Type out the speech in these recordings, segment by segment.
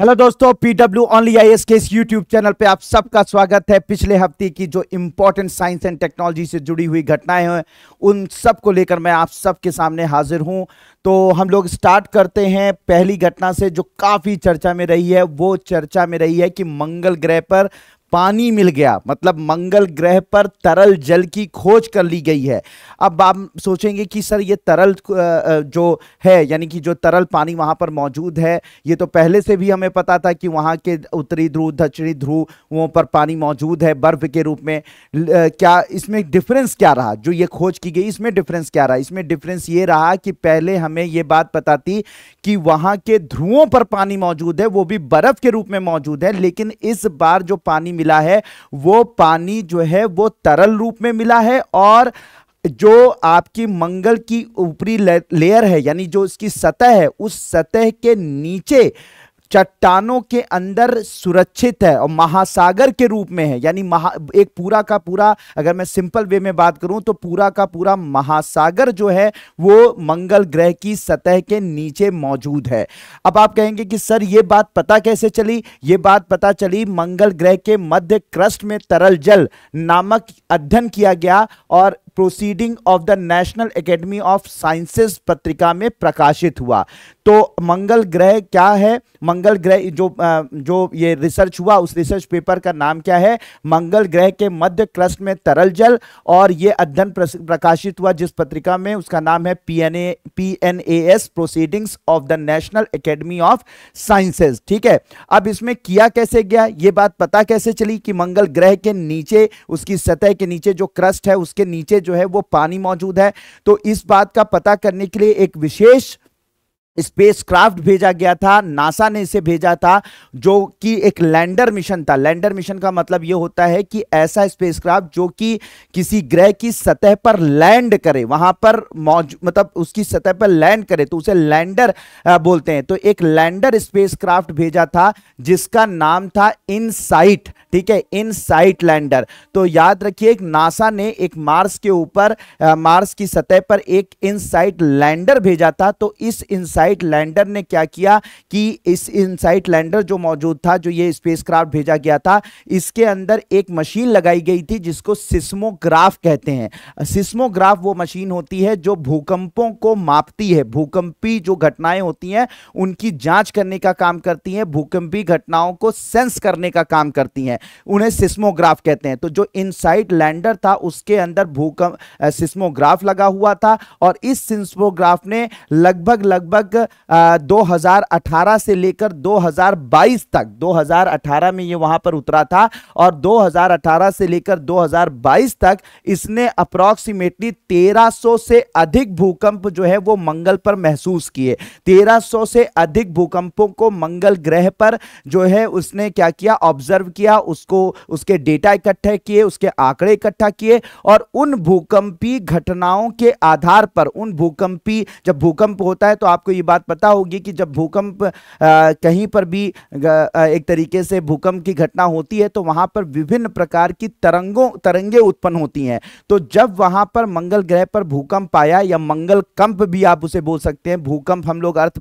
Hello दोस्तों PW only I S के इस यूट्यूब चैनल पे आप सबका स्वागत है। पिछले हफ़्ते की जो इम्पोर्टेंट साइंस एंड टेक्नोलॉजी से जुड़ी हुई घटनाएँ हैं, उन सबको लेकर मैं आप सबके सामने हाजिर हूँ। तो हम लोग स्टार्ट करते हैं पहली घटना से जो काफ़ी चर्चा में रही है, वो चर्चा में रही है कि मंगल ग्रह पर पानी मिल गया। मतलब मंगल ग्रह पर तरल जल की खोज कर ली गई है। अब आप सोचेंगे कि सर ये तरल जो है, यानी कि जो तरल पानी वहाँ पर मौजूद है, ये तो पहले से भी हमें पता था कि वहाँ के उत्तरी ध्रुव, दक्षिणी ध्रुवों पर पानी मौजूद है बर्फ़ के रूप में। क्या इसमें डिफरेंस क्या रहा? जो ये खोज की गई, इसमें डिफरेंस क्या रहा? इसमें डिफरेंस ये रहा कि पहले हमें ये बात पता थी कि वहाँ के ध्रुवों पर पानी मौजूद है, वो भी बर्फ़ के रूप में मौजूद है, लेकिन इस बार जो पानी मिला है, वो पानी जो है, वो तरल रूप में मिला है और जो आपकी मंगल की ऊपरी लेयर है, यानी जो इसकी सतह है, उस सतह के नीचे चट्टानों के अंदर सुरक्षित है और महासागर के रूप में है। यानी महा, एक पूरा का पूरा, अगर मैं सिंपल वे में बात करूँ तो पूरा का पूरा महासागर जो है, वो मंगल ग्रह की सतह के नीचे मौजूद है। अब आप कहेंगे कि, सर, ये बात पता कैसे चली? ये बात पता चली मंगल ग्रह के मध्य क्रस्ट में तरल जल नामक अध्ययन किया गया और proceeding of the national academy of sciences पत्रिका में प्रकाशित हुआ। तो मंगल ग्रह क्या है? मंगल ग्रह जो जो ये रिसर्च हुआ, उस रिसर्च पेपर का नाम क्या है? मंगल ग्रह के मध्य क्रस्ट में तरल जल और ये अध्ययन प्रकाशित हुआ जिस पत्रिका में, उसका नाम है P N proceedings of the national academy of sciences ठीक है? अब इसमें किया कैसे गया? ये बात पता कैसे चली कि मंगल ग्रह के नीचे, उसकी सतह के नीचे जो क्रस्ट है, उसके नीचे जो है वो पानी मौजूद है। तो इस बात का पता करने के लिए एक विशेष स्पेसक्राफ्ट भेजा गया था, नासा ने इसे भेजा था, जो कि एक लैंडर मिशन था। लैंडर मिशन का मतलब यह होता है कि ऐसा स्पेसक्राफ्ट जो कि किसी ग्रह की सतह पर लैंड करे, वहाँ पर मतलब उसकी सतह पर लैंड करे तो उसे लैंडर बोलते हैं। तो एक लैंडर स्पेसक्राफ्ट भेजा था, जिसका नाम था इनसाइट ठीक है इनसाइट लैंडर तो याद रखिए नासा ने एक मार्स के ऊपर मार्स की सतह पर एक इनसाइट लैंडर भेजा था। तो इस इनसाइट लैंडर ने क्या किया कि इस इनसाइट लैंडर जो मौजूद था, जो ये स्पेसक्राफ्ट भेजा गया था, इसके अंदर एक मशीन लगाई गई थी जिसको सिस्मोग्राफ कहते हैं। सिस्मोग्राफ वो मशीन होती है जो भूकंपों को मापती है। भूकंपी जो घटनाएँ होती हैं, उनकी जाँच करने का काम करती हैं, भूकंपी घटनाओं को सेंस करने का काम करती हैं। उन्हें सिस्मोग्राफ कहते हैं। तो जो इनसाइट लैंडर था, उसके अंदर भूकंप सिस्मोग्राफ लगा हुआ था और इस सिस्मोग्राफ ने लगभग लगभग 2018 से लेकर 2022 तक 2018 में ये वहाँ पर उतरा था और 2018 से लेकर 2022 तक इसने अप्रोक्सीमेटली 1300 से अधिक भूकंप जो है, वो मंगल पर महसूस किए। 1300 से अधिक भूकंपों को मंगल ग्रह पर जो है, उसने क्या किया? ऑब्ज़र्व किया उसको, उसके डेटा इकट्ठे किए, उसके आंकड़े इकट्ठा किए और उन भूकंपी घटनाओं के आधार पर, उन भूकंपी, जब भूकंप होता है तो आपको ये बात पता होगी कि जब भूकंप कहीं पर भी एक तरीके से भूकंप की घटना होती है तो वहाँ पर विभिन्न प्रकार की तरंगों, तरंगे उत्पन्न होती हैं। तो जब वहाँ पर मंगल ग्रह पर भूकंप आया या मंगल कंप भी आप उसे बोल सकते हैं, भूकंप हम लोग अर्थ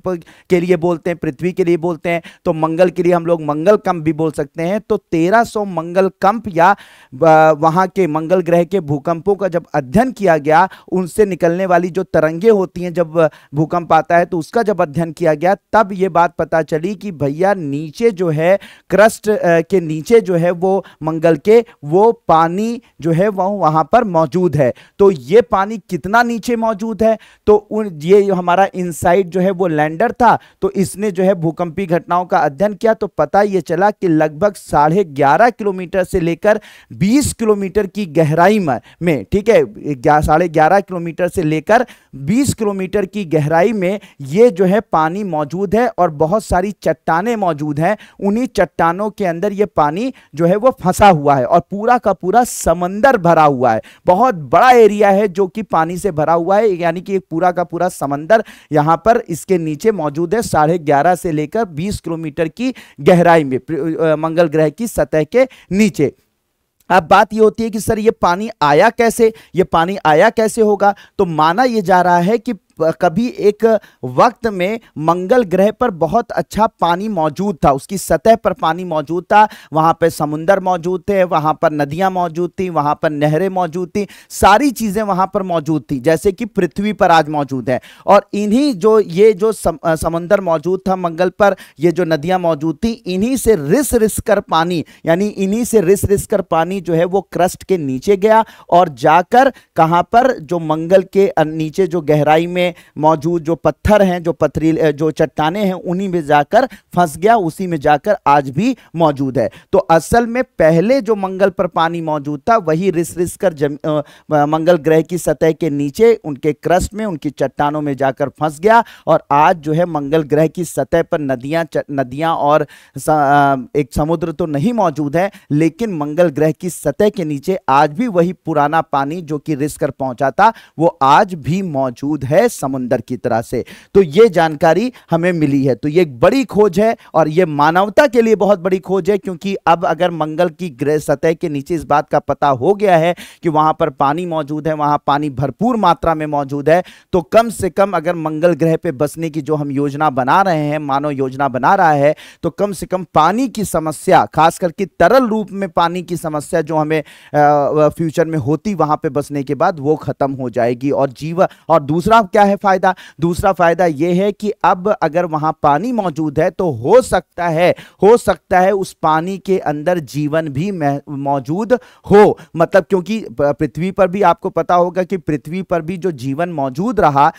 के लिए बोलते हैं, पृथ्वी के लिए बोलते हैं तो मंगल के लिए हम लोग मंगल कंप भी बोल सकते हैं तो 1300 मंगल कंप या वहाँ के मंगल ग्रह के भूकंपों का जब अध्ययन किया गया, उनसे निकलने वाली जो तरंगे होती हैं जब भूकंप आता है तो उसका उसका जब अध्ययन किया गया, तब ये बात पता चली कि भैया नीचे जो है, क्रस्ट के नीचे जो है वो मंगल के, वो पानी जो है वह वहाँ पर मौजूद है। तो ये पानी कितना नीचे मौजूद है? तो उन, ये हमारा इनसाइड जो है वो लैंडर था तो इसने जो है भूकंपी घटनाओं का अध्ययन किया तो पता ये चला कि लगभग साढ़े ग्यारह किलोमीटर से लेकर बीस किलोमीटर की गहराई में ठीक है साढ़े ग्यारह किलोमीटर से लेकर बीस किलोमीटर की गहराई में ये जो है पानी मौजूद है और बहुत सारी चट्टाने मौजूद हैं। उन्हीं चट्टानों के अंदर ये पानी जो है वो फंसा हुआ है और पूरा का पूरा समंदर भरा हुआ है। बहुत बड़ा एरिया है जो कि पानी से भरा हुआ है, यानी कि पूरा का पूरा समंदर यहाँ पर इसके नीचे मौजूद है, साढ़े से लेकर बीस किलोमीटर की गहराई में मंगल ग्रह की सतह के नीचे। अब बात यह होती है कि, सर, ये पानी आया कैसे? ये पानी आया कैसे होगा? तो माना यह जा रहा है कि कभी एक वक्त में मंगल ग्रह पर बहुत अच्छा पानी मौजूद था। उसकी सतह पर पानी मौजूद था। वहाँ पर समुंदर मौजूद थे वहाँ पर नदियाँ मौजूद थी वहाँ पर नहरें मौजूद थी सारी चीज़ें वहाँ पर मौजूद थी जैसे कि पृथ्वी पर आज मौजूद है। और इन्हीं जो ये जो सम, समंदर मौजूद था मंगल पर ये जो नदियाँ मौजूद थी इन्हीं से रिस रिस कर पानी यानी इन्हीं से रिस रिस कर पानी जो है वो क्रस्ट के नीचे गया और जाकर कहाँ पर जो मंगल के नीचे जो गहराई में मौजूद जो पत्थर हैं जो पथरीले जो चट्टाने हैं उन्हीं में जाकर फंस गया उसी में जाकर आज भी मौजूद है। तो असल में पहले जो मंगल पर पानी मौजूद था वही रिस रिस कर जम, मंगल ग्रह की सतह के नीचे उनके क्रस्ट में उनकी चट्टानों में जाकर फंस गया और आज जो है मंगल ग्रह की सतह पर नदियाँ नदियाँ और एक समुद्र तो नहीं मौजूद है लेकिन मंगल ग्रह की सतह के नीचे आज भी वही पुराना पानी जो कि रिस कर पहुँचा था वो आज भी मौजूद है समुद्र की तरह से। तो ये जानकारी हमें मिली है। तो ये एक बड़ी खोज है और ये मानवता के लिए बहुत बड़ी खोज है, क्योंकि अब अगर मंगल की ग्रह सतह के नीचे इस बात का पता हो गया है कि वहाँ पर पानी मौजूद है, वहाँ पानी भरपूर मात्रा में मौजूद है तो कम से कम अगर मंगल ग्रह पे बसने की जो हम योजना बना रहे हैं, मानव योजना बना रहा है तो कम से कम पानी की समस्या खास करके तरल रूप में पानी की समस्या जो हमें फ्यूचर में होती वहाँ पे बसने के बाद वो खत्म हो जाएगी और जीवन और दूसरा क्या है फ़ायदा। दूसरा फ़ायदा यह है कि अब अगर वहाँ पानी मौजूद है तो हो सकता है, हो सकता है उस पानी के अंदर जीवन भी मौजूद हो। मतलब क्योंकि पृथ्वी पर भी आपको पता होगा कि पृथ्वी पर भी जो जीवन मौजूद रहा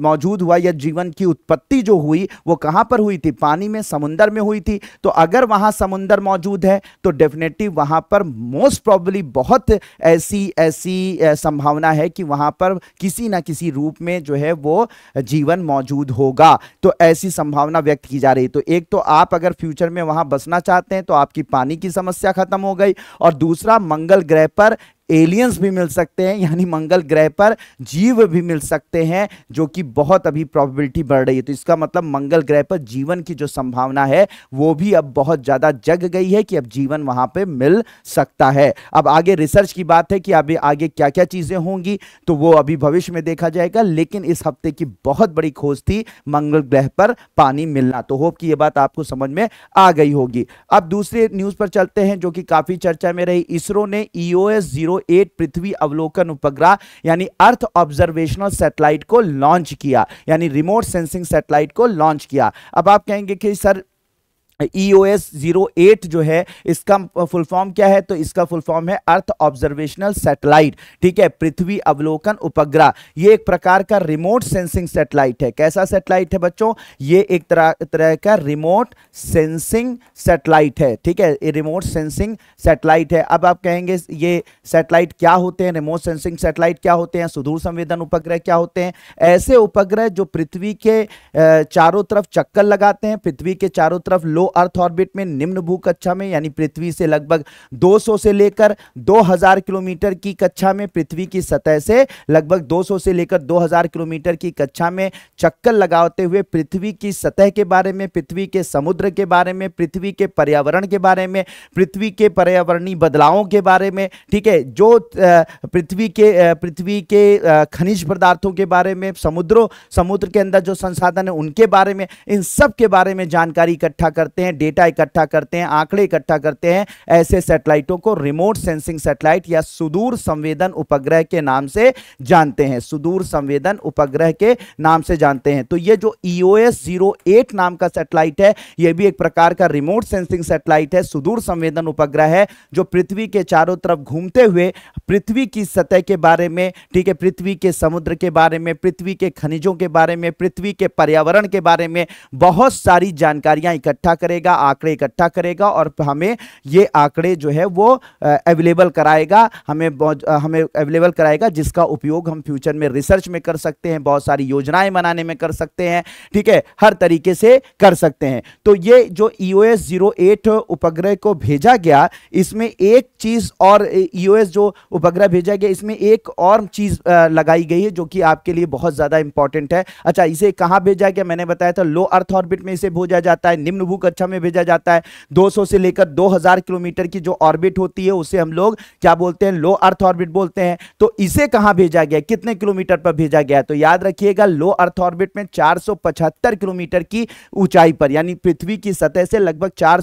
मौजूद हुआ या जीवन की उत्पत्ति जो हुई, वो कहाँ पर हुई थी? पानी में, समुंदर में हुई थी। तो अगर वहाँ समुंदर मौजूद है तो डेफिनेटली वहाँ पर मोस्ट प्रॉब्ली बहुत ऐसी ऐसी संभावना है कि वहाँ पर किसी ना किसी रूप में जो है वो जीवन मौजूद होगा। तो ऐसी संभावना व्यक्त की जा रही। है तो एक तो आप अगर फ्यूचर में वहाँ बसना चाहते हैं तो आपकी पानी की समस्या खत्म हो गई और दूसरा मंगल ग्रह पर एलियंस भी मिल सकते हैं, यानी मंगल ग्रह पर जीव भी मिल सकते हैं, जो कि बहुत अभी प्रोबेबिलिटी बढ़ रही है। तो इसका मतलब मंगल ग्रह पर जीवन की जो संभावना है, वो भी अब बहुत ज़्यादा जग गई है कि अब जीवन वहाँ पे मिल सकता है। अब आगे रिसर्च की बात है कि अभी आगे क्या क्या चीज़ें होंगी तो वो अभी भविष्य में देखा जाएगा, लेकिन इस हफ़्ते की बहुत बड़ी खोज थी मंगल ग्रह पर पानी मिलना। तो होप कि ये बात आपको समझ में आ गई होगी। अब दूसरे न्यूज़ पर चलते हैं, जो कि काफ़ी चर्चा में रही। इसरो ने ईओएस ज़ीरो एट पृथ्वी अवलोकन उपग्रह, यानी अर्थ ऑब्जर्वेशनल सैटेलाइट को लॉन्च किया, यानी रिमोट सेंसिंग सैटेलाइट को लॉन्च किया। अब आप कहेंगे कि, sir E O S zero eight जो है, इसका फुल फॉर्म क्या है? तो इसका फुल फॉर्म है अर्थ ऑब्जर्वेशनल सैटेलाइट ठीक है? पृथ्वी अवलोकन उपग्रह। ये एक प्रकार का रिमोट सेंसिंग सैटेलाइट है। कैसा सैटेलाइट है बच्चों? ये एक तरह तरह का रिमोट सेंसिंग सैटेलाइट है, ठीक है? ये रिमोट सेंसिंग सैटेलाइट है। अब आप कहेंगे, ये सैटेलाइट क्या होते हैं? रिमोट सेंसिंग सैटेलाइट क्या होते हैं? सुदूर संवेदन उपग्रह क्या होते हैं? ऐसे उपग्रह जो पृथ्वी के चारों तरफ़ चक्कर लगाते हैं, पृथ्वी के चारों तरफ़ लो अर्थ ऑर्बिट में निम्न भू कक्षा में, यानी पृथ्वी से लगभग 200 से लेकर 2000 किलोमीटर की कक्षा में, पृथ्वी की सतह से लगभग 200 से लेकर 2000 किलोमीटर की कक्षा में चक्कर लगाते हुए पृथ्वी की सतह के बारे में, पृथ्वी के समुद्र के बारे में, पृथ्वी के पर्यावरण के बारे में, पृथ्वी के पर्यावरणीय बदलावों के बारे में, ठीक है? जो पृथ्वी के पृथ्वी के खनिज पदार्थों के बारे में, समुद्रों, समुद्र के अंदर जो संसाधन है उनके बारे में, इन सब के बारे में जानकारी इकट्ठा करते करते हैं डेटा इकट्ठा करते हैं, आंकड़े इकट्ठा करते हैं, ऐसे सैटेलाइटों को रिमोट सेंसिंग सैटेलाइट या सुदूर संवेदन उपग्रह के नाम से जानते हैं। सुदूर संवेदन उपग्रह के नाम से जानते हैं। तो ये जो ईओएस ज़ीरो एट नाम का सैटेलाइट है यह भी एक प्रकार का रिमोट सेंसिंग सैटेलाइट है। सुदूर संवेदन उपग्रह है जो पृथ्वी के चारों तरफ़ घूमते हुए, पृथ्वी की सतह के बारे में, ठीक है, पृथ्वी के समुद्र के बारे में, पृथ्वी के खनिजों के बारे में, पृथ्वी के पर्यावरण के बारे में बहुत सारी जानकारियाँ इकट्ठा करेगा, आंकड़े इकट्ठा करेगा और हमें ये आंकड़े जो है वो अवेलेबल कराएगा। हमें हमें अवेलेबल कराएगा, जिसका उपयोग हम फ्यूचर में रिसर्च में कर सकते हैं, बहुत सारी योजनाएँ बनाने में कर सकते हैं, ठीक है? हर तरीके से कर सकते हैं। तो ये जो ई ओ ज़ीरो एट उपग्रह को भेजा गया, इसमें एक चीज़ और ई एस जो उपग्रह भेजा गया, इसमें एक और चीज़ लगाई गई है, जो कि आपके लिए बहुत ज़्यादा इंपॉर्टेंट है। अच्छा इसे कहाँ भेजा गया? मैंने बताया था लो अर्थ ऑर्बिट में इसे भेजा जाता है निम्न भू कक्षा में भेजा जाता है। 200 से लेकर 2000 किलोमीटर की जो ऑर्बिट होती है, उसे हम लोग क्या बोलते हैं? लो अर्थ ऑर्बिट बोलते हैं। तो इसे कहाँ भेजा गया? कितने किलोमीटर पर भेजा गया? तो याद रखिएगा, लो अर्थ ऑर्बिट में चार किलोमीटर की ऊंचाई पर, यानी पृथ्वी की सतह से लगभग चार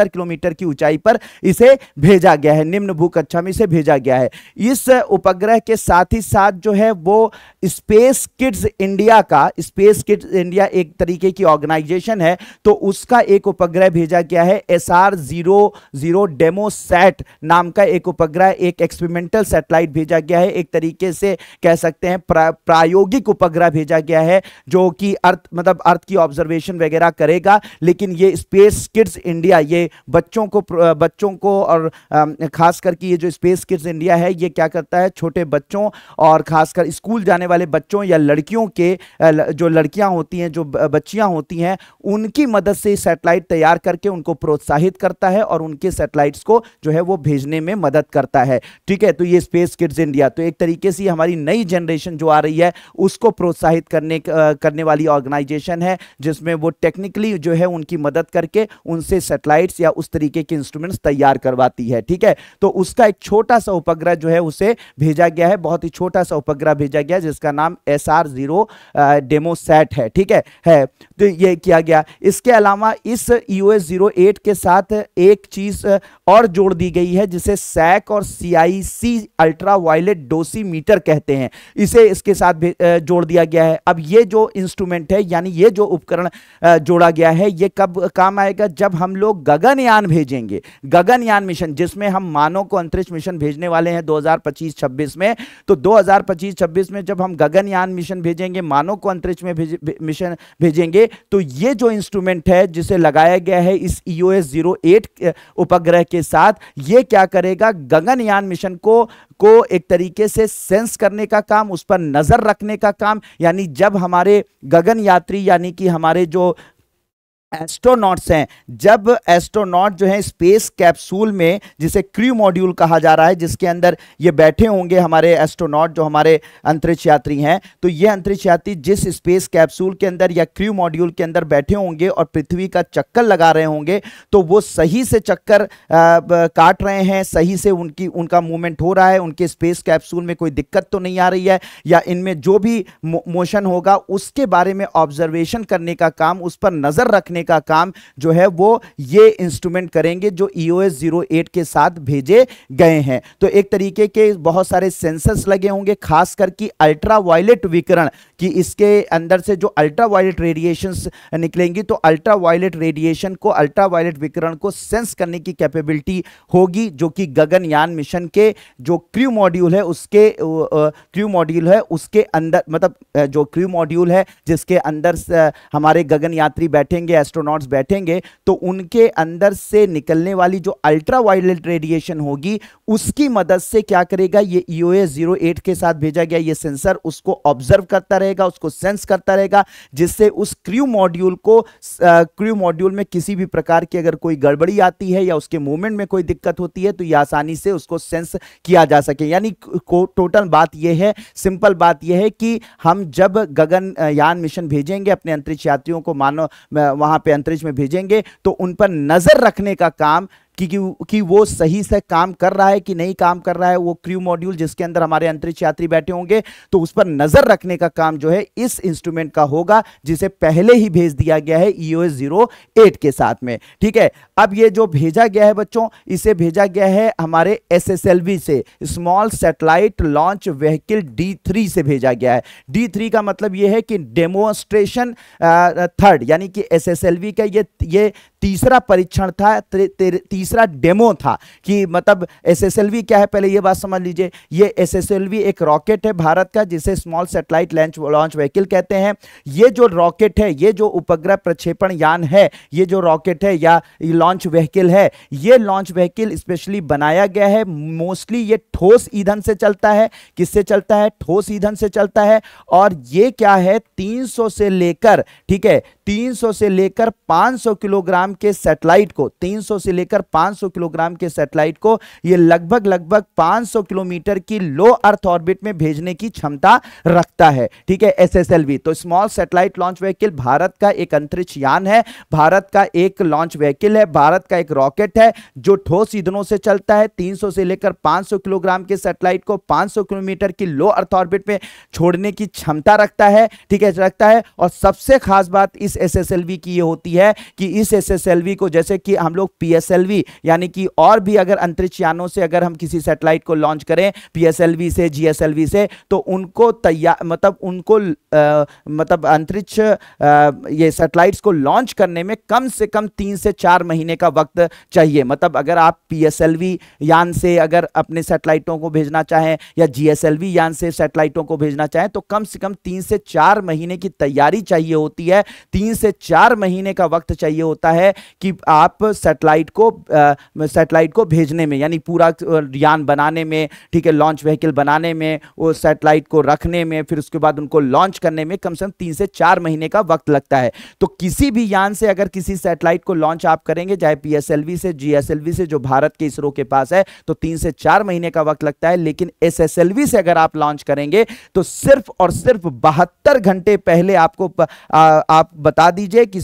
किलोमीटर की ऊंचाई पर इसे भेजा गया है। निम्न भू कक्षा में इसे भेजा गया है। इस उपग्रह के साथ ही साथ जो है, वो स्पेस किड्स इंडिया का, स्पेस किड्स इंडिया एक तरीके की ऑर्गेनाइजेशन है तो उसका एक उपग्रह भेजा गया है S R zero zero DemoSat नाम का एक उपग्रह एक एक्सपेरिमेंटल सैटेलाइट भेजा गया है। एक तरीके से कह सकते हैं प्रा, प्रायोगिक उपग्रह भेजा गया है जो कि अर्थ मतलब अर्थ की ऑब्जर्वेशन वगैरह करेगा। लेकिन ये स्पेस किड्स इंडिया ये बच्चों को बच्चों को और खास करके ये जो स्पेस किड्स इंडिया है ये क्या करता है? छोटे बच्चों और खासकर स्कूल जाने वाले बच्चों या लड़कियों के जो लड़कियाँ होती हैं जो बच्चियाँ होती हैं उनकी मदद से सैटेलाइट तैयार करके उनको प्रोत्साहित करता है और उनके सैटेलाइट्स को जो है वो भेजने में मदद करता है। ठीक है तो ये स्पेस किड्स इंडिया तो एक तरीके से हमारी नई जनरेशन जो आ रही है, उसको प्रोत्साहित करने करने वाली ऑर्गेनाइजेशन है, जिसमें वो टेक्निकली जो है उनकी मदद करके उनसे सैटेलाइट्स या उस तरीके के इंस्ट्रूमेंट्स तैयार करवाती है। ठीक है तो उसका एक छोटा सा उपग्रह जो है उसे भेजा गया है, बहुत ही छोटा सा उपग्रह भेजा गया जिसका नाम एस आर ज़ीरो डेमोसैट है। ठीक है है तो ये किया गया। इसके अलावा इस यू एस ज़ीरो एट के साथ एक चीज़ और जोड़ दी गई है जिसे सैक और सी आई सी अल्ट्रा वायलेट डोसीमीटर कहते हैं। इसे इसके साथ जोड़ दिया गया है। अब ये जो इंस्ट्रूमेंट है यानी ये जो उपकरण जोड़ा गया है ये कब काम आएगा? जब हम लोग गगनयान भेजेंगे। गगनयान मिशन जिसमें हम मानव को अंतरिक्ष मिशन भेजने वाले हैं 2025-26 में। तो 2025-26 में जब हम गगनयान मिशन भेजेंगे मानव को अंतरिक्ष में भेज, मिशन भेजेंगे तो ये जो इंस्ट्रूमेंट है जिसे लगाया गया है इस ईओएस ज़ीरो एट उपग्रह के साथ। ये क्या करेगा? गगनयान मिशन को को एक तरीके से सेंस करने का काम, उस पर नज़र रखने का काम। यानी जब हमारे गगन यात्री, यानी कि हमारे जो एस्ट्रोनॉट्स हैं। जब एस्ट्रोनॉट जो है स्पेस कैप्सूल में, जिसे क्रू मॉड्यूल कहा जा रहा है, जिसके अंदर ये बैठे होंगे हमारे एस्ट्रोनॉट जो हमारे अंतरिक्ष यात्री हैं तो ये अंतरिक्ष यात्री जिस स्पेस कैप्सूल के अंदर या क्रू मॉड्यूल के अंदर बैठे होंगे और पृथ्वी का चक्कर लगा रहे होंगे तो वो सही से चक्कर काट रहे हैं, सही से उनकी, उनका मूवमेंट हो रहा है, उनके स्पेस कैप्सूल में कोई दिक्कत तो नहीं आ रही है, या इनमें जो भी मोशन होगा, उसके बारे में ऑब्जर्वेशन करने का काम उस पर नज़र रखने का काम जो है वो ये इंस्ट्रूमेंट करेंगे जो ईओएस ज़ीरो एट के साथ भेजे गए हैं। तो एक तरीके के बहुत सारे सेंसर्स लगे होंगे, खास करके अल्ट्रा वायलेट विकिरण, कि इसके अंदर से जो अल्ट्रा वायलेट रेडिएशन निकलेंगी तो अल्ट्रा वायलेट रेडिएशन को अल्ट्रा वायलेट विकिरण को सेंस करने की कैपेबिलिटी होगी, जो कि गगनयान मिशन के जो क्रू मॉड्यूल है, उसके क्रू मॉड्यूल है, उसके अंदर मतलब जो क्रू मॉड्यूल है, जिसके अंदर हमारे गगन यात्री बैठेंगे एस्ट्रोनॉट्स बैठेंगे तो उनके अंदर से निकलने वाली जो अल्ट्रा वायलेट रेडिएशन होगी, उसकी मदद से क्या करेगा? ये ईओएस ज़ीरो एट के साथ भेजा गया, ये सेंसर उसको ऑब्ज़र्व करता रहेगा, उसको सेंस करता रहेगा, जिससे उस क्रू मॉड्यूल को क्रू मॉड्यूल में किसी भी प्रकार की अगर कोई गड़बड़ी आती है या उसके मूवमेंट में कोई दिक्कत होती है तो ये आसानी से उसको सेंस किया जा सके। यानी टोटल बात यह है सिंपल बात यह है कि हम जब गगन यान मिशन भेजेंगे, अपने अंतरिक्ष यात्रियों को मानो वहाँ पे अंतरिक्ष में भेजेंगे तो उन पर नज़र रखने का काम कि, कि वो सही से काम कर रहा है कि नहीं काम कर रहा है वो क्रू मॉड्यूल जिसके अंदर हमारे अंतरिक्ष यात्री बैठे होंगे तो उस पर नज़र रखने का काम जो है इस इंस्ट्रूमेंट का होगा जिसे पहले ही भेज दिया गया है ईओएस ज़ीरो एट के साथ में। ठीक है? अब ये जो भेजा गया है बच्चों इसे भेजा गया है हमारे SSLV से। Small satellite launch vehicle D से भेजा गया है। डी का मतलब यह है कि डेमोस्ट्रेशन थर्ड यानी कि SSLV का ये ये तीसरा परीक्षण था तीसरा डेमो था कि मतलब एसएसएलवी क्या है? पहले ये बात समझ लीजिए। ये एसएसएलवी एक रॉकेट है भारत का, जिसे small satellite launch launch vehicle कहते हैं। ये जो रॉकेट है, ये जो उपग्रह प्रक्षेपण यान है, ये जो रॉकेट है या लॉन्च व्हीकल है, ये लॉन्च व्हीकल स्पेशली बनाया गया है। मोस्टली ये ठोस ईंधन से चलता है। किससे चलता है? ठोस ईंधन से चलता है। और ये क्या है? 300 से लेकर, ठीक है 300 से लेकर 500 किलोग्राम के सैटेलाइट को 300 से लेकर 500 किलोग्राम के सैटेलाइट को, ये लगभग लगभग 500 किलोमीटर की लो अर्थ ऑर्बिट में भेजने की क्षमता रखता है। ठीक है एसएसएलवी तो स्मॉल सैटेलाइट लॉन्च व्हीकल भारत का एक अंतरिक्ष यान है, भारत का एक लॉन्च व्हीकल है, भारत का एक रॉकेट है, जो ठोस ईंधनों से चलता है। 300 से लेकर 500 किलोग्राम के सैटेलाइट को 500 किलोमीटर की लो अर्थ ऑर्बिट में छोड़ने की क्षमता रखता है। ठीक है, रखता है। और सबसे खास बात इस एसएसएलवी की ये होती है कि इस एसएसएलवी को जैसे कि हम लोग पीएसएलवी यानी कि और भी अगर अंतरिक्ष यानों से अगर हम किसी सैटेलाइट को लॉन्च करें पीएसएलवी से जीएसएलवी से तो उनको तैयार मतलब उनको आ, मतलब अंतरिक्ष ये सैटेलाइट्स को लॉन्च करने में कम से कम तीन से चार महीने का वक्त चाहिए। मतलब अगर आप पीएसएलवी यान से अगर अपने सैटेलाइटों को भेजना चाहें या जीएसएलवी यान से सैटेलाइटों को भेजना चाहें तो कम से कम तीन से चार महीने की तैयारी चाहिए होती है। तीन से चार महीने का वक्त चाहिए होता है कि आप सैटेलाइट को सैटेलाइट को भेजने में, यानी पूरा यान बनाने में, ठीक है, लॉन्च व्हीकल बनाने में, वो सैटेलाइट को रखने में, फिर उसके बाद उनको लॉन्च करने में कम से कम तीन से चार महीने का वक्त लगता है। तो किसी भी यान से अगर किसी सैटेलाइट को लॉन्च आप करेंगे, चाहे पीएसएलवी से जीएसएलवी से, जो भारत के इसरो के पास है तो तीन से चार महीने का वक्त लगता है। लेकिन एसएसएलवी से अगर आप लॉन्च करेंगे तो सिर्फ़ और सिर्फ़ बहत्तर घंटे पहले आपको आप बता दीजिए कि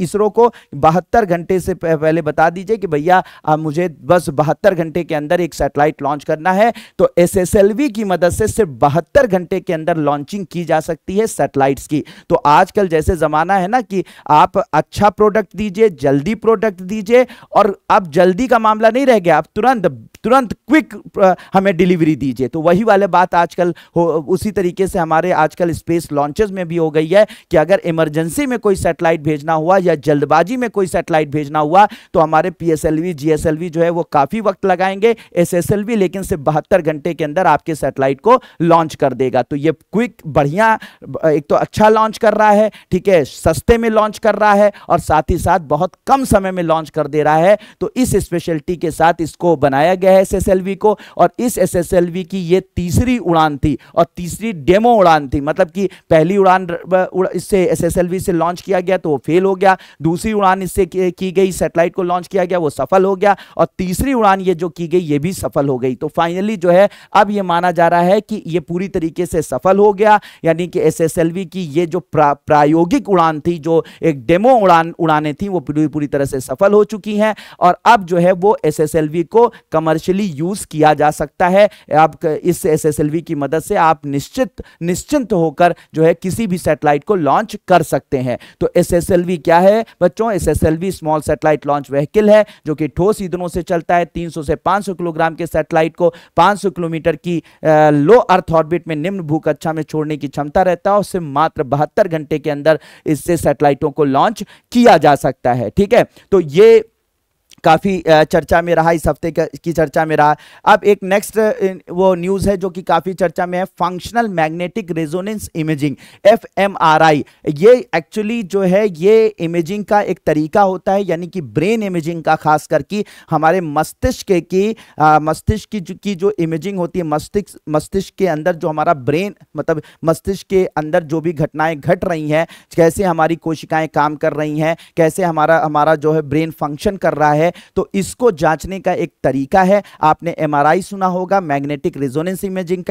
इसरो को बहत्तर घंटे से पहले बता दीजिए कि भैया मुझे बस बहत्तर घंटे के अंदर एक सैटेलाइट लॉन्च करना है। तो एसएसएलवी की मदद से सिर्फ़ बहत्तर घंटे के अंदर लॉन्चिंग की जा सकती है सैटेलाइट्स की। तो आजकल जैसे जमाना है ना कि आप अच्छा प्रोडक्ट दीजिए, जल्दी प्रोडक्ट दीजिए, और अब जल्दी का मामला नहीं रह गया। आप तुरंत तुरंत क्विक हमें डिलीवरी दीजिए। तो वही वाले बात आजकल हो, उसी तरीके से हमारे आजकल स्पेस लॉन्चेस में भी हो गई है कि अगर इमरजेंसी में कोई सैटेलाइट भेजना हुआ या जल्दबाजी में कोई सैटेलाइट भेजना हुआ तो हमारे पीएसएलवी जीएसएलवी जो है वो काफ़ी वक्त लगाएँगे एसएसएलवी लेकिन सिर्फ़ बहत्तर घंटे के अंदर आपके सैटेलाइट को लॉन्च कर देगा। तो ये क्विक, बढ़िया एक तो अच्छा लॉन्च कर रहा है, ठीक है, सस्ते में लॉन्च कर रहा है और साथ ही साथ बहुत कम समय में लॉन्च कर दे रहा है। तो इस स्पेशलिटी के साथ इसको बनाया गया एसएसएलवी को और इस एसएसएलवी की ये तीसरी उड़ान थी और तीसरी डेमो उड़ान थी। मतलब कि पहली उड़ान इससे एसएसएलवी से लॉन्च किया गया तो वो फेल हो गया। दूसरी उड़ान इससे की गई सैटेलाइट को लॉन्च किया गया वो सफल हो गया और तीसरी उड़ान ये जो की गई ये भी सफल हो गई। तो फाइनली जो है अब ये माना जा रहा है कि ये पूरी तरीके से सफल हो गया। यानी कि एसएसएलवी की ये जो प्रा, प्रायोगिक उड़ान थी जो एक डेमो उड़ान उड़ाने थी वो पूरी पूरी तरह से सफल हो चुकी हैं। और अब जो है वो एसएसएलवी को कमर्शियली यूज़ किया जा सकता है। आप इस एसएसएलवी की मदद से आप निश्चित, निश्चिंत होकर जो है किसी भी सैटेलाइट को लॉन्च कर सकते हैं। तो एसएसएलवी क्या है? बच्चों SSLV small satellite launch vehicle है, जो कि ठोस ईंधनों से चलता है। 300 से 500 किलोग्राम के सैटेलाइट को 500 किलोमीटर की लो अर्थ ऑर्बिट में निम्न भूकक्षा में छोड़ने की क्षमता रहता है। उससे मात्र बहत्तर घंटे के अंदर इससे सैटेलाइटों को लॉन्च किया जा सकता है। ठीक है? तो ये काफ़ी चर्चा में रहा इस हफ़्ते की चर्चा में रहा। अब एक नेक्स्ट वो न्यूज़ है जो कि काफ़ी चर्चा में है functional magnetic resonance imaging F M R I ये एक्चुअली जो है ये इमेजिंग का एक तरीका होता है यानी कि ब्रेन इमेजिंग का खास करके हमारे मस्तिष्क की मस्तिष्क की, की जो इमेजिंग होती है मस्तिष्क मस्तिष्क के अंदर जो हमारा ब्रेन मतलब मस्तिष्क के अंदर जो भी घटनाएँ घट रही हैं कैसे हमारी कोशिकाएँ काम कर रही हैं कैसे हमारा हमारा जो है ब्रेन फ़ंक्शन कर रहा है तो इसको जांचने का एक तरीका है। आपने एमआरआई सुना होगा मैग्नेटिक रेजोनेंस इमेजिंग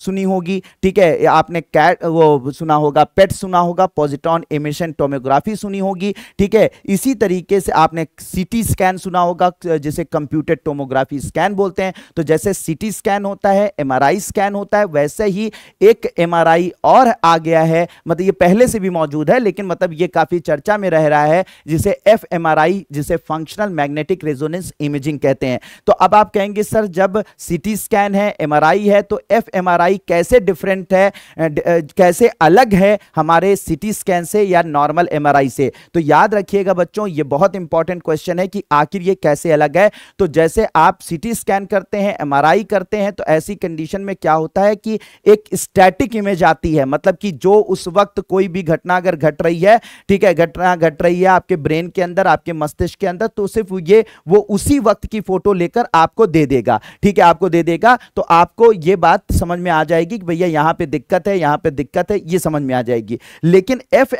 सुनी होगी, ठीक है? आपने कैट वो सुना होगा पेट सुना होगा पॉजिटॉन इमिशन टोमोग्राफी सुनी होगी, ठीक है? इसी तरीके से आपने सीटी स्कैन सुना होगा जिसे कंप्यूटर टोमोग्राफी स्कैन बोलते हैं। तो जैसे सीटी स्कैन होता है एमआरआई स्कैन होता है, वैसे ही एक एमआरआई और आ गया है। मतलब ये पहले से भी मौजूद है, लेकिन मतलब ये काफ़ी चर्चा में रह रहा है, जिसे एफ़ जिसे functional magnetic magnetic resonance imaging कहते हैं। तो अब आप कहेंगे, सर, जब सीटी स्कैन है एमआरआई है तो एफ़ एमआरआई कैसे डिफरेंट है? कैसे अलग है हमारे सीटी स्कैन से या नॉर्मल एमआरआई से? तो याद रखिएगा बच्चों, ये बहुत इंपॉर्टेंट क्वेश्चन है कि आखिर ये कैसे अलग है। तो जैसे आप सीटी स्कैन करते हैं एमआरआई करते हैं तो ऐसी कंडीशन में क्या होता है कि एक स्टैटिक इमेज आती है। मतलब कि जो उस वक्त कोई भी घटना अगर घट रही है, ठीक है, घटना घट रही है आपके ब्रेन के अंदर, आपके मस्तिष्क के अंदर तो सिर्फ़ करेंगे वो उसी वक्त की फ़ोटो लेकर आपको दे देगा। ठीक है, आपको दे देगा तो आपको ये बात समझ में आ जाएगी कि भैया यहाँ पे दिक्कत है, यहाँ पे दिक्कत है, ये समझ में आ जाएगी। लेकिन एफ़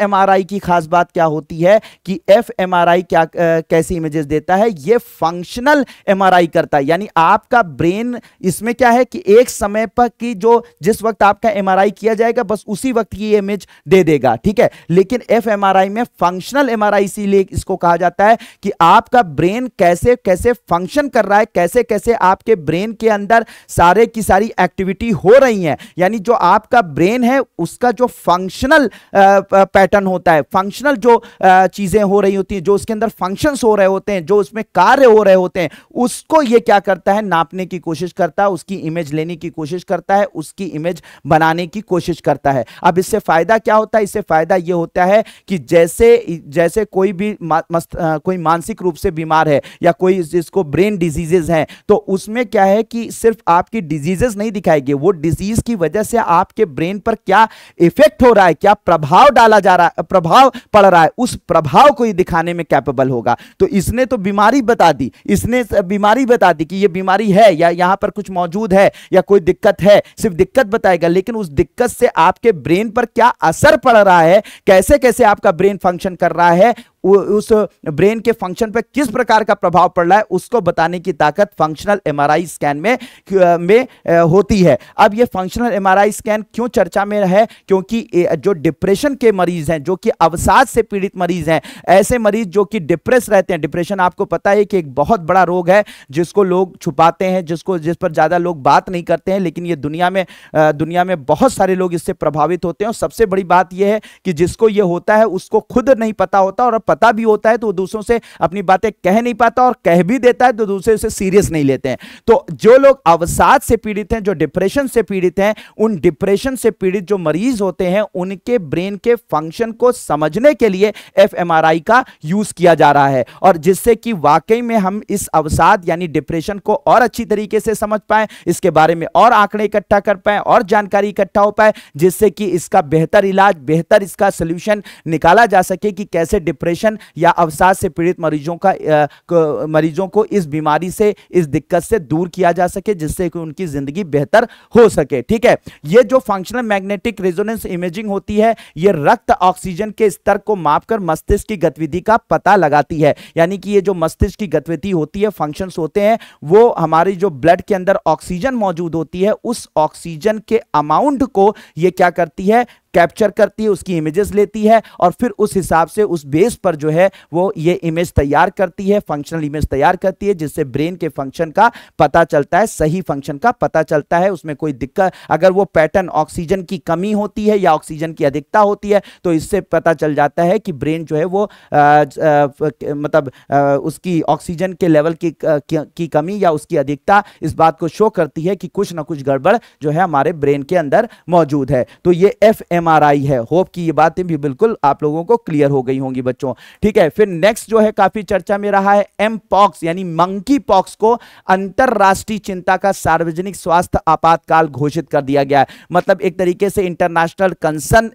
की खास बात क्या होती है कि एफ़ क्या कैसी इमेजेस देता है? ये फंक्शनल एमआरआई करता है। यानी आपका ब्रेन इसमें क्या है कि एक समय पर की जो जिस वक्त आपका एमआरआई किया जाएगा, बस उसी वक्त की इमेज दे देगा। ठीक है, लेकिन एफ़ में फंक्शनल एमआरआई इसीलिए इसको कहा जाता है कि आपका ब्रेन कैसे कैसे फ़ंक्शन कर रहा है कैसे कैसे आपके ब्रेन के अंदर सारे की सारी एक्टिविटी हो रही है। यानी जो आपका ब्रेन है उसका जो फंक्शनल पैटर्न होता है फंक्शनल जो चीज़ें हो रही होती हैं जो उसके अंदर फ़ंक्शंस हो रहे होते हैं जो उसमें कार्य हो रहे होते हैं उसको ये क्या करता है? नापने की कोशिश करता है उसकी इमेज लेने की कोशिश करता है उसकी इमेज बनाने की कोशिश करता है। अब इससे फ़ायदा क्या होता है? इससे फ़ायदा यह होता है कि जैसे जैसे कोई भी मस्त, कोई मानसिक रूप से बीमार है या कोई जिसको ब्रेन डिजीजेज हैं तो उसमें क्या है कि सिर्फ़ आपकी डिजीजेस नहीं दिखाएगी, वो डिज़ीज़ की वजह से आपके ब्रेन पर क्या इफ़ेक्ट हो रहा है, क्या प्रभाव डाला जा रहा है प्रभाव पड़ रहा है, उस प्रभाव को ही दिखाने में कैपेबल होगा। तो इसने तो बीमारी बता दी, इसने बीमारी बता दी कि ये बीमारी है या यहाँ पर कुछ मौजूद है या कोई दिक्कत है, सिर्फ़ दिक्कत बताएगा, लेकिन उस दिक्कत से आपके ब्रेन पर क्या असर पड़ रहा है कैसे कैसे आपका ब्रेन फ़ंक्शन कर रहा है उस ब्रेन के फ़ंक्शन पर किस प्रकार का प्रभाव पड़ रहा है, उसको बताने की ताकत फंक्शनल एमआरआई स्कैन में में होती है। अब ये फंक्शनल एमआरआई स्कैन क्यों चर्चा में है? क्योंकि जो डिप्रेशन के मरीज़ हैं, जो कि अवसाद से पीड़ित मरीज़ हैं, ऐसे मरीज़ जो कि डिप्रेस रहते हैं डिप्रेशन आपको पता है कि एक बहुत बड़ा रोग है, जिसको लोग छुपाते हैं, जिसको, जिस पर ज़्यादा लोग बात नहीं करते हैं, लेकिन ये दुनिया में दुनिया में बहुत सारे लोग इससे प्रभावित होते हैं। और सबसे बड़ी बात यह है कि जिसको ये होता है, उसको खुद नहीं पता होता और पता भी होता है तो दूसरों से अपनी बातें कह नहीं पाता और कह भी देता है तो दूसरे उसे सीरियस नहीं लेते हैं। तो जो लोग अवसाद से पीड़ित हैं, जो डिप्रेशन से पीड़ित हैं, उन डिप्रेशन से पीड़ित जो मरीज़ होते हैं, उनके ब्रेन के फ़ंक्शन को समझने के लिए एफएमआरआई का यूज़ किया जा रहा है। और जिससे कि वाकई में हम इस अवसाद यानी डिप्रेशन को और अच्छी तरीके से समझ पाए, इसके बारे में और आंकड़े इकट्ठा कर पाए और जानकारी इकट्ठा हो पाए, जिससे कि इसका बेहतर इलाज, बेहतर इसका सोल्यूशन निकाला जा सके कि कैसे डिप्रेशन डिप्रेशन या अवसाद से पीड़ित मरीजों का मरीजों को इस बीमारी से, इस दिक्कत से दूर किया जा सके, जिससे कि उनकी ज़िंदगी बेहतर हो सके। ठीक है? ये जो फंक्शनल मैग्नेटिक रेजोनेंस इमेजिंग होती है, ये रक्त ऑक्सीजन के स्तर को मापकर मस्तिष्क की गतिविधि का पता लगाती है। यानी कि ये जो मस्तिष्क की गतिविधि होती है फ़ंक्शंस होते हैं, वो हमारी जो ब्लड के अंदर ऑक्सीजन मौजूद होती है, उस ऑक्सीजन के अमाउंट को ये क्या करती है कैप्चर करती है उसकी इमेजेस लेती है और फिर उस हिसाब से उस बेस पर जो है वो ये इमेज तैयार करती है फंक्शनल इमेज तैयार करती है जिससे ब्रेन के फ़ंक्शन का पता चलता है सही फ़ंक्शन का पता चलता है उसमें कोई दिक्कत अगर वो पैटर्न ऑक्सीजन की कमी होती है या ऑक्सीजन की अधिकता होती है तो इससे पता चल जाता है कि ब्रेन जो है वो मतलब उसकी ऑक्सीजन के लेवल की, की कमी या उसकी अधिकता इस बात को शो करती है कि कुछ ना कुछ गड़बड़ जो है हमारे ब्रेन के अंदर मौजूद है। तो ये एफएम एमआरआई है। होप कि ये बातें भी बिल्कुल आप लोगों को क्लियर हो गई होंगी बच्चों। ठीक है, फिर नेक्स्ट जो है काफ़ी चर्चा में रहा है एम पॉक्स यानी मंकी पॉक्स को अंतरराष्ट्रीय चिंता का सार्वजनिक स्वास्थ्य आपातकाल घोषित कर दिया गया है। मतलब एक तरीके से इंटरनेशनल कंसर्न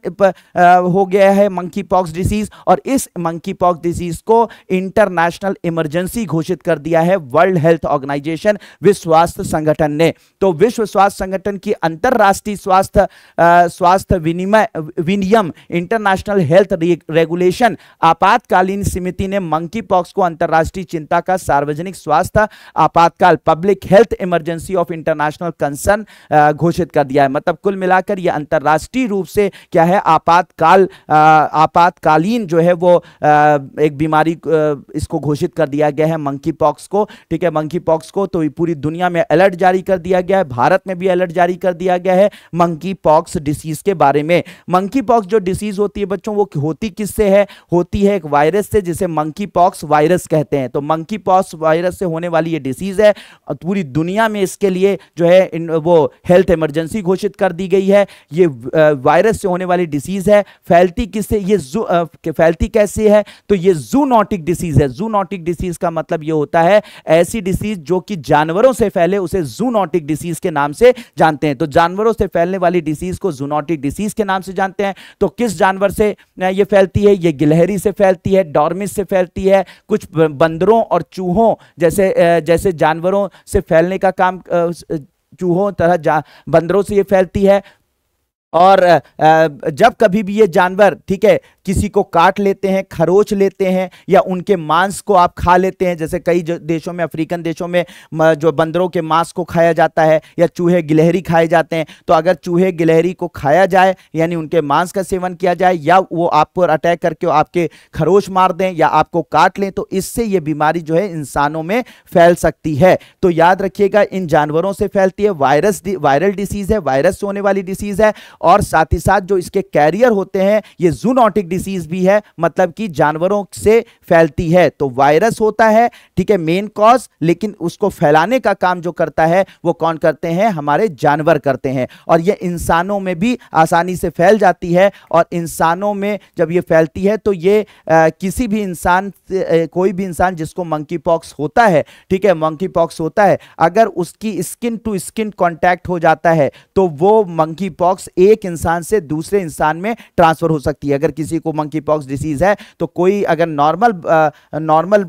हो गया है मंकी पॉक्स डिसीज और इस मंकी पॉक्स डिसीज को इंटरनेशनल इमरजेंसी घोषित कर दिया है वर्ल्ड हेल्थ ऑर्गेनाइजेशन विश्व स्वास्थ्य संगठन ने। तो विश्व स्वास्थ्य संगठन की अंतरराष्ट्रीय स्वास्थ्य स्वास्थ्य विनिमय विनियम इंटरनेशनल हेल्थ रेगुलेशन आपातकालीन समिति ने मंकी पॉक्स को अंतरराष्ट्रीय चिंता का सार्वजनिक स्वास्थ्य, आपातकाल public health emergency of international concern घोषित कर दिया है। मतलब कुल मिलाकर यह अंतरराष्ट्रीय रूप से क्या है, आपातकाल आपातकालीन जो है वो एक बीमारी इसको घोषित कर दिया गया है मंकी पॉक्स को। ठीक है मंकी पॉक्स को तो पूरी दुनिया में अलर्ट जारी कर दिया गया है, भारत में भी अलर्ट जारी कर दिया गया है मंकी पॉक्स डिसीज के बारे में। मंकी पॉक्स जो डिसीज होती है बच्चों, वो होती किससे है? होती है एक वायरस से, जिसे मंकी पॉक्स वायरस कहते हैं। तो मंकी पॉक्स वायरस से होने वाली ये डिसीज है। पूरी दुनिया में इसके लिए जो है वो हेल्थ इमरजेंसी घोषित कर दी गई है। ये वायरस से होने वाली डिसीज है। फैलती किससे? ये फैलती कैसे है? तो ये जूनोटिक डिसीज है। जूनोटिक डिसीज का मतलब ये होता है, ऐसी डिसीज जो कि जानवरों से फैले, उसे जूनोटिक डिसीज के नाम से जानते हैं। तो जानवरों से फैलने वाली डिसीज को जूनोटिक डिसीज के नाम नाम से जानते हैं। तो किस जानवर से ये फैलती है? ये गिलहरी से फैलती है, डॉर्मिस से फैलती है, कुछ बंदरों और चूहों जैसे जैसे जानवरों से फैलने का काम चूहों तरह बंदरों से ये फैलती है। और जब कभी भी ये जानवर, ठीक है किसी को काट लेते हैं, खरोच लेते हैं या उनके मांस को आप खा लेते हैं। जैसे कई देशों में, अफ्रीकन देशों में जो बंदरों के मांस को खाया जाता है या चूहे गिलहरी खाए जाते हैं तो अगर चूहे गिलहरी को खाया जाए, यानी उनके मांस का सेवन किया जाए या वो आप पर अटैक करके आपके खरोच मार दें या आपको काट लें तो इससे ये बीमारी जो है इंसानों में फैल सकती है। तो याद रखिएगा, इन जानवरों से फैलती है, वायरस वायरल डिसीज है, वायरस से होने वाली डिसीज है और साथ ही साथ जो इसके कैरियर होते हैं, ये जूनोटिक डिसीज भी है मतलब कि जानवरों से फैलती है। तो वायरस होता है ठीक है मेन कॉज लेकिन उसको फैलाने का काम जो करता है वो कौन करते हैं? हमारे जानवर करते हैं। और ये इंसानों में भी आसानी से फैल जाती है और इंसानों में जब ये फैलती है तो ये आ, किसी भी इंसान कोई भी इंसान जिसको मंकी पॉक्स होता है ठीक है मंकी पॉक्स होता है अगर उसकी स्किन टू स्किन कॉन्टैक्ट हो जाता है तो वो मंकी पॉक्स एक इंसान से दूसरे इंसान में ट्रांसफ़र हो सकती है। अगर किसी को मंकी पॉक्स डिसीज है तो कोई अगर नॉर्मल नॉर्मल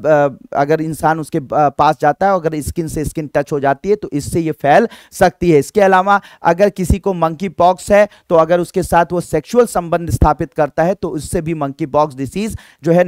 अगर इंसान उसके पास जाता है, अगर स्किन से स्किन टच हो जाती है तो इससे ये फैल सकती है। इसके अलावा अगर किसी को मंकी पॉक्स है तो अगर उसके साथ वो सेक्सुअल संबंध स्थापित करता है तो उससे भी मंकी पॉक्स डिसीज जो है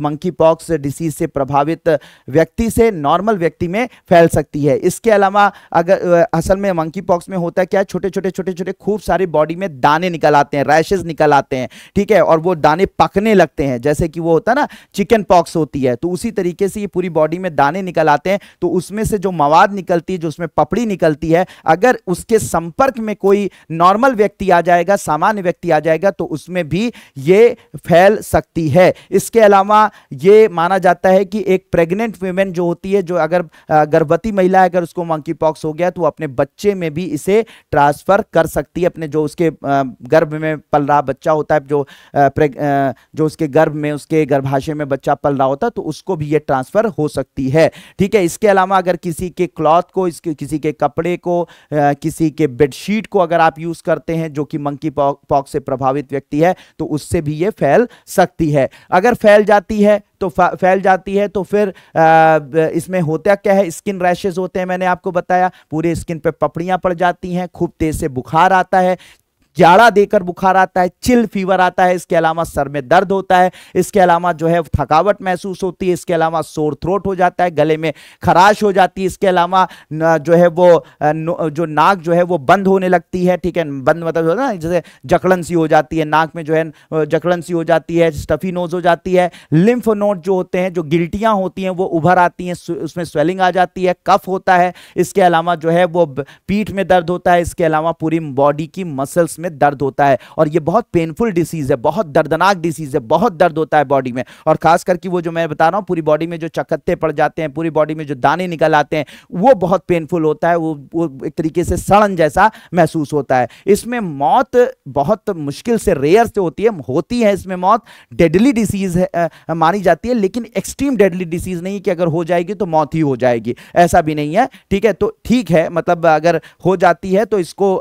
मंकी पॉक्स डिसीज से प्रभावित व्यक्ति से नॉर्मल व्यक्ति में फैल सकती है। इसके अलावा अगर असल में मंकी पॉक्स में होता है क्या छोटे छोटे छोटे छोटे खूब सारे बॉडी में दाने निकल आते हैं रैशेज निकल आते हैं, ठीक है? और वो दाने पकने लगते हैं, जैसे कि वो होता है ना चिकन पॉक्स होती है तो उसी तरीके से ये पूरी बॉडी में दाने निकल आते हैं तो उसमें से जो मवाद निकलती है, जो उसमें पपड़ी निकलती है, अगर उसके संपर्क में कोई नॉर्मल व्यक्ति आ जाएगा, सामान्य व्यक्ति आ जाएगा तो उसमें भी ये फैल सकती है। इसके अलावा ये माना जाता है कि एक प्रेग्नेंट वुमेन जो होती है, जो अगर गर्भवती महिला अगर उसको मंकी पॉक्स हो गया तो अपने बच्चे में भी इसे ट्रांसफ़र कर सकती है, अपने जो उसके गर्भ में पल रहा बच्चा होता है, जो जो उसके गर्भ में, उसके गर्भाशय में बच्चा पल रहा होता तो उसको भी ये ट्रांसफ़र हो सकती है। ठीक है, इसके अलावा अगर किसी के क्लॉथ को, इसके, किसी के कपड़े को किसी के बेडशीट को अगर आप यूज़ करते हैं, जो कि मंकी पॉक्स से प्रभावित व्यक्ति है तो उससे भी ये फैल सकती है। अगर फैल जाती है तो फैल जाती है तो फिर इसमें होता क्या है? स्किन रैशेज होते हैं, मैंने आपको बताया। पूरे स्किन पे पपड़ियाँ पड़ जाती हैं, खूब तेज से बुखार आता है। जाड़ा देकर बुखार आता है, चिल फीवर आता है, इसके अलावा सर में दर्द होता है, इसके अलावा जो है थकावट महसूस होती है, इसके अलावा सोर थ्रोट हो जाता है, गले में खराश हो जाती है, इसके अलावा जो है वो जो नाक जो है वो बंद होने लगती है, ठीक है, बंद मतलब ना, जैसे जकड़न सी हो जाती है, नाक में जो है जकड़न सी हो जाती है स्टफी नोज़ हो जाती है लिम्फ नोट जो होते हैं, जो गिल्टियाँ होती हैं, वो उभर आती हैं उसमें स्वेलिंग आ जाती है, कफ होता है, इसके अलावा जो है वो पीठ में दर्द होता है, इसके अलावा पूरी बॉडी की मसल्स में में दर्द होता है और ये बहुत पेनफुल डिसीज है, बहुत दर्दनाक डिसीज है, बहुत दर्द होता है बॉडी में। और खास करके वो जो मैं बता रहा हूँ, पूरी बॉडी में जो चकत्ते पड़ जाते हैं, पूरी बॉडी में जो दाने निकल आते हैं, वो बहुत पेनफुल होता है, वो वो एक तरीके से सड़न जैसा महसूस होता है। इसमें मौत बहुत मुश्किल से रेयर से होती है होती है इसमें मौत। डेडली डिसीज मानी जाती है, लेकिन एक्सट्रीम डेडली डिसीज नहीं कि अगर हो जाएगी तो मौत ही हो जाएगी। ऐसा भी नहीं है, ठीक है? तो ठीक है मतलब अगर हो जाती है तो इसको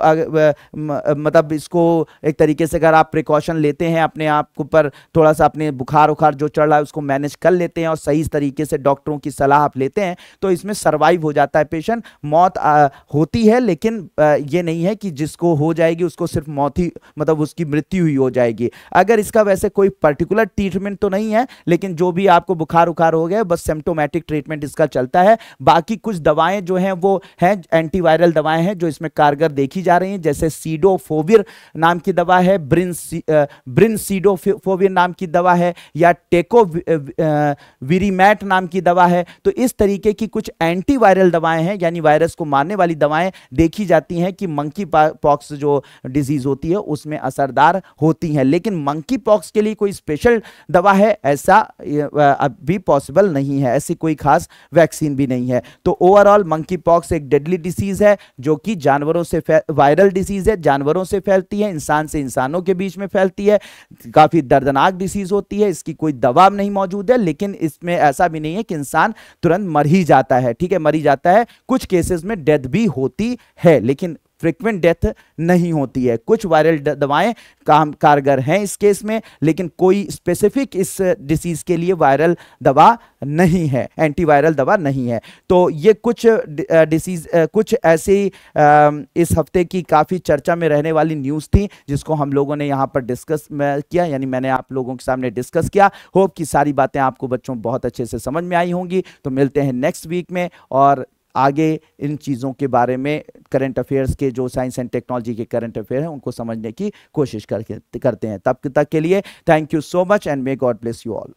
मतलब इसको एक तरीके से अगर आप प्रिकॉशन लेते हैं अपने आप ऊपर थोड़ा सा अपने बुखार उखार जो चढ़ रहा है उसको मैनेज कर लेते हैं और सही तरीके से डॉक्टरों की सलाह आप लेते हैं तो इसमें सर्वाइव हो जाता है पेशेंट मौत आ, होती है लेकिन आ, ये नहीं है कि जिसको हो जाएगी उसको सिर्फ़ मौत ही मतलब उसकी मृत्यु ही हो जाएगी। अगर इसका वैसे कोई पर्टिकुलर ट्रीटमेंट तो नहीं है लेकिन जो भी आपको बुखार उखार हो गया बस सिम्टोमेटिक ट्रीटमेंट इसका चलता है। बाकी कुछ दवाएँ जो हैं वो हैं एंटीवायरल दवाएँ हैं जो इसमें कारगर देखी जा रही हैं जैसे सीडोफोविर नाम की दवा है ब्रिन ब्रिंसीडोफोविर नाम की दवा है, या टेको विरीमैट नाम की दवा है। तो इस तरीके की कुछ एंटीवायरल दवाएँ हैं, यानी वायरस को मारने वाली दवाएँ देखी जाती हैं कि मंकी पॉक्स जो डिज़ीज़ होती है, उसमें असरदार होती हैं। लेकिन मंकी पॉक्स के लिए कोई स्पेशल दवा है, ऐसा अभी पॉसिबल नहीं है। ऐसी कोई खास वैक्सीन भी नहीं है। तो ओवरऑल मंकी पॉक्स एक डेडली डिसीज है, जो कि जानवरों से वायरल डिसीज है, जानवरों से फैलती है, इंसान से इंसानों के बीच में फैलती है, काफ़ी दर्दनाक डिसीज होती है, इसकी कोई दवा नहीं मौजूद है, लेकिन इसमें ऐसा भी नहीं है कि इंसान तुरंत मर ही जाता है, ठीक है, मरी जाता है, कुछ केसेस में डेथ भी होती है, लेकिन फ्रिक्वेंट डेथ नहीं होती है। कुछ वायरल दवाएँ काम, कारगर हैं इस केस में, लेकिन कोई स्पेसिफिक इस डिसीज के लिए वायरल दवा नहीं है एंटीवायरल दवा नहीं है। तो ये कुछ डिसीज कुछ ऐसे इस हफ़्ते की काफ़ी चर्चा में रहने वाली न्यूज़ थी, जिसको हम लोगों ने यहाँ पर डिस्कस किया, यानी मैंने आप लोगों के सामने डिस्कस किया। होप कि सारी बातें आपको बच्चों बहुत अच्छे से समझ में आई होंगी। तो मिलते हैं नेक्स्ट वीक में, और आगे इन चीज़ों के बारे में करंट अफेयर्स के जो साइंस एंड टेक्नोलॉजी के करंट अफेयर हैं, उनको समझने की कोशिश करके, करते हैं। तब तक के लिए thank you so much and may God bless you all